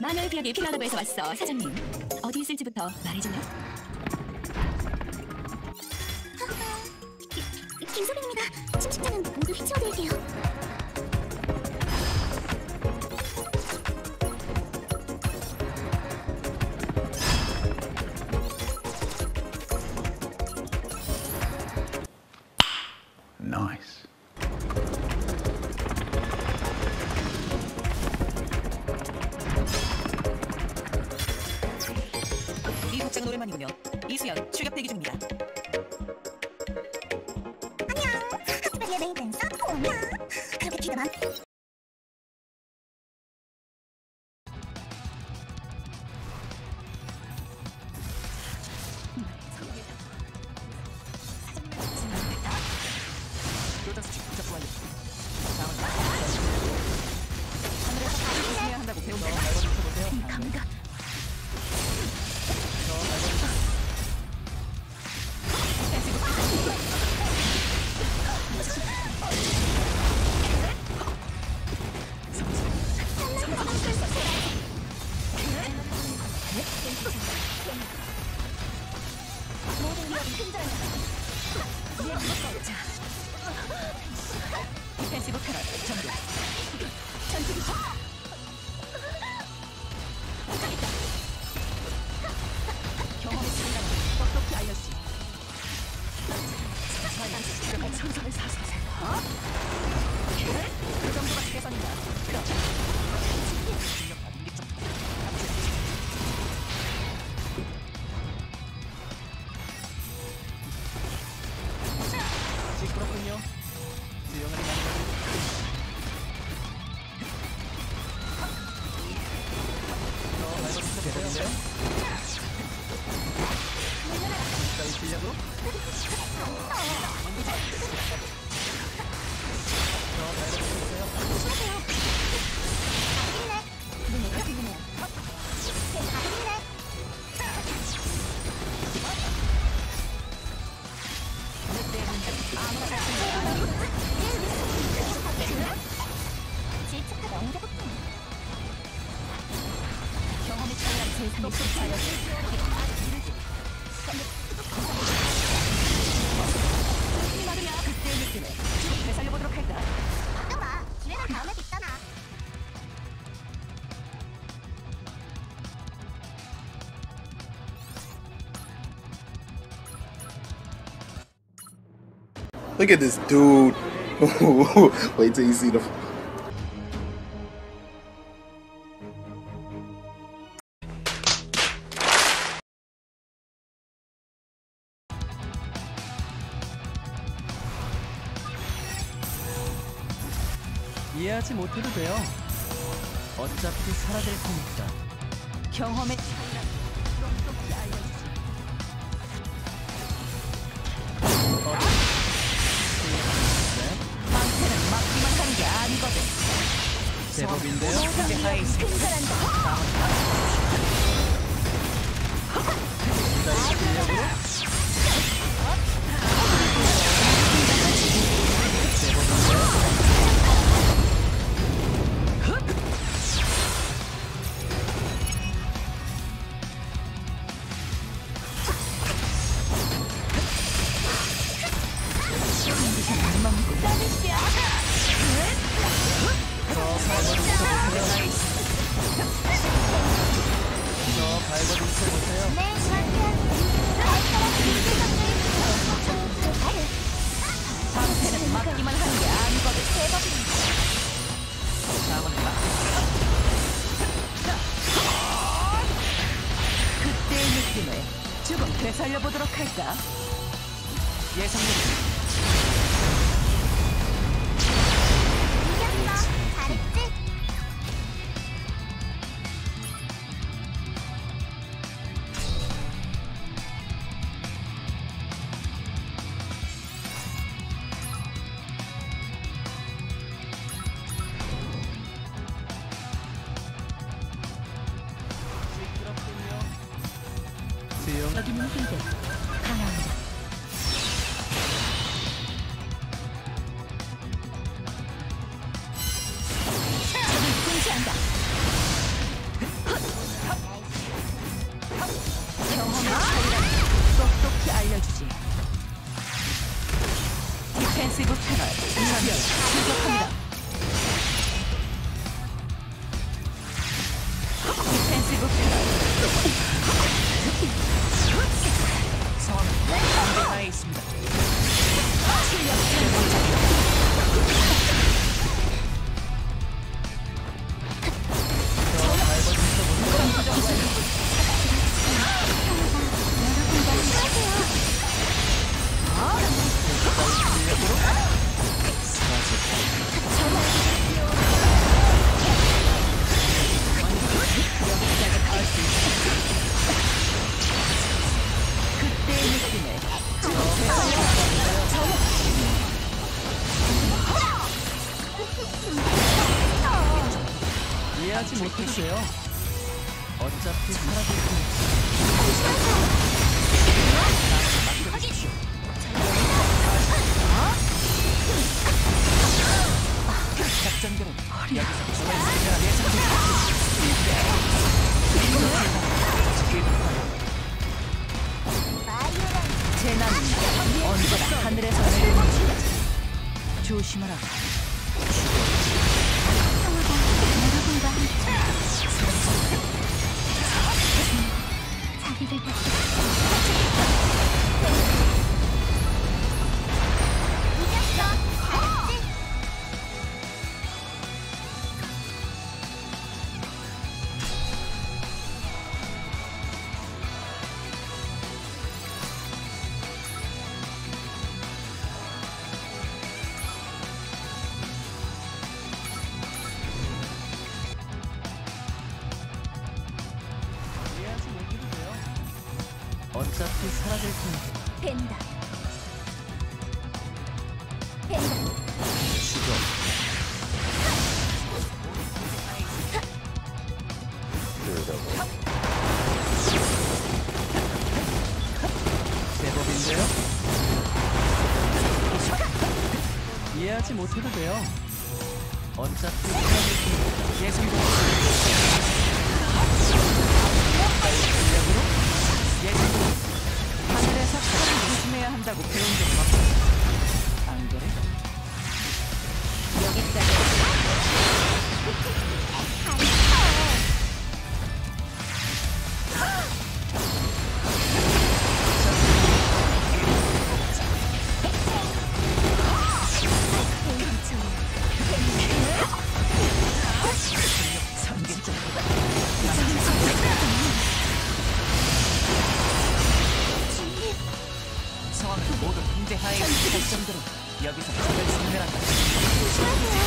마늘 비약이 필요하다고 해서 왔어, 사장님. 어디 있을지부터 말해줘요. 김소빈입니다. 침식자는 모두 해치워드릴게요. 대기 중입니다. 출력한 천선을 사수하세 그 정도가 최선이다. 그럼. 세상의 속사여. 그때의 느낌을 쭉 되살려보도록 할까? 잠깐만, 기회는 다음에도 있잖아. Look at this dude. Wait till you see the. 이해하지 못해도 돼요. 어차피 사라질 테니까. 경험의. 제법인데요. 이 실력으로 더 밟아주세요. 보세요. 네, 방패는 막기만 하는 게 아니거든. 봐. 그때의 느낌을 조금 되살려보도록 할까? 예상력 디펜시브 패널 전면 공격합니다. 어차피 사라질 테니까. 작전대로 여기서. 재난은 언제나 하늘에서 내려옵니다. 조심하라. ていた 어차피 사라질 테니까. 된다 된다 죽어. 제법인데요? 이해하지 못해도 돼요. 어차피 사라질 테니까. 예술도 하의 시작점대로 여기서 적을 섬멸한다. 조심하세요.